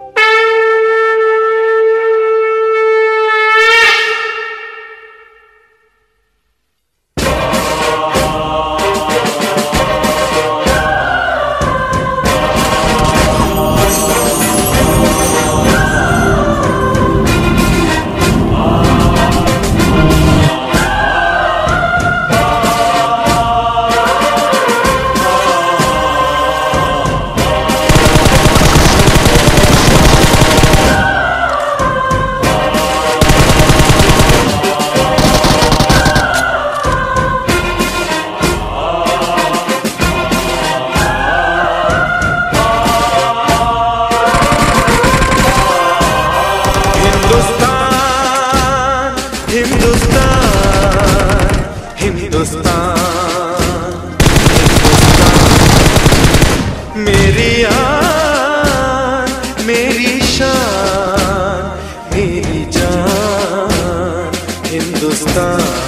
you मेरी शान मेरी जान हिंदुस्तान।